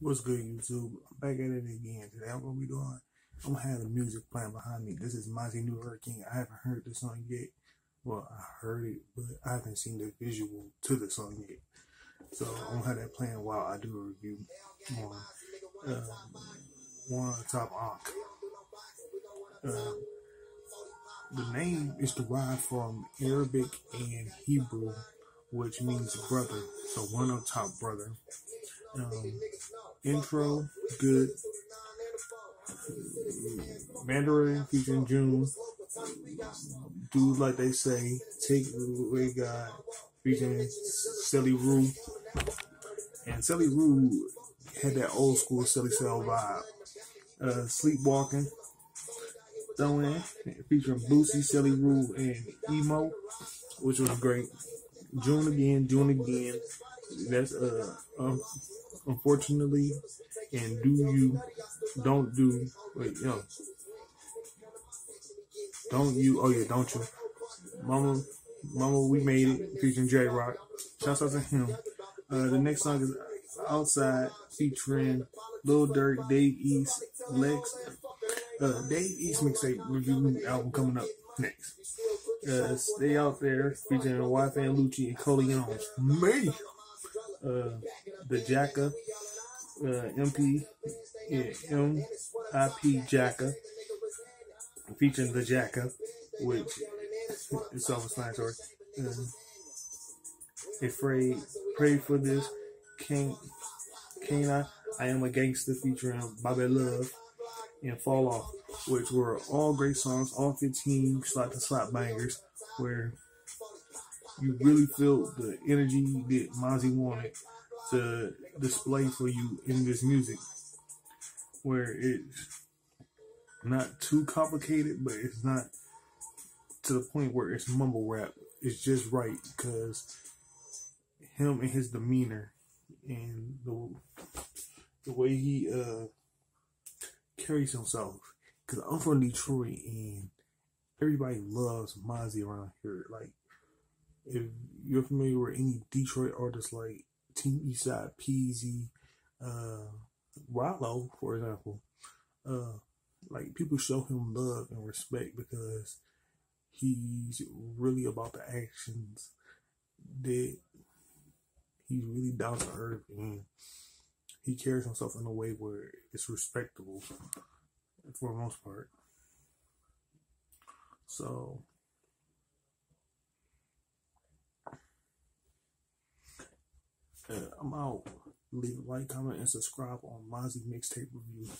What's good, YouTube? I'm back at it again. Today, I'm gonna be doing. I'm gonna have the music playing behind me. This is Mozzy New Hurricane. I haven't heard the song yet. Well, I heard it, but I haven't seen the visual to the song yet. So I'm gonna have that playing while I do a review on uh, one on top Ahk. Uh, the name is derived from Arabic and Hebrew, which means brother. So one on top brother. Um, intro, good. Mandarin featuring June. Do like they say, take the way God featuring Celly Ru. And Celly Ru had that old school Celly Cell vibe. Uh, Sleepwalking, throw in, featuring Boosie, Celly Ru, and Emo, which was great. June again, June again. That's uh, um, unfortunately, and do you don't do wait yo. Don't you oh yeah don't you. Mama mama we made it featuring J Rock. Shouts out to him. Uh the next song is outside featuring Lil Durk Dave East Lex uh Dave East mixtape review album coming up next. Uh stay out there featuring YFN Lucci and Cody Jones. Me uh the Jacka uh, MP, yeah, MIP Jacka, featuring the Jacka, which is self-explanatory. Um, afraid, pray for this, King, King I, I am a gangster featuring Bobby Love and Fall Off, which were all great songs, all 15 slot to slot bangers, where you really feel the energy that Mozzy wanted to display for you in this music where it's not too complicated, but it's not to the point where it's mumble rap. It's just right because him and his demeanor and the the way he uh carries himself. Because I'm from Detroit and everybody loves Mozzy around here. Like, if you're familiar with any Detroit artists like Team Eastside Peezy, uh, Rollo, for example, uh, like people show him love and respect because he's really about the actions that he's really down to earth and he carries himself in a way where it's respectable for the most part. So I'm out. Leave a like, comment, and subscribe on Mozzy Mixtape Review.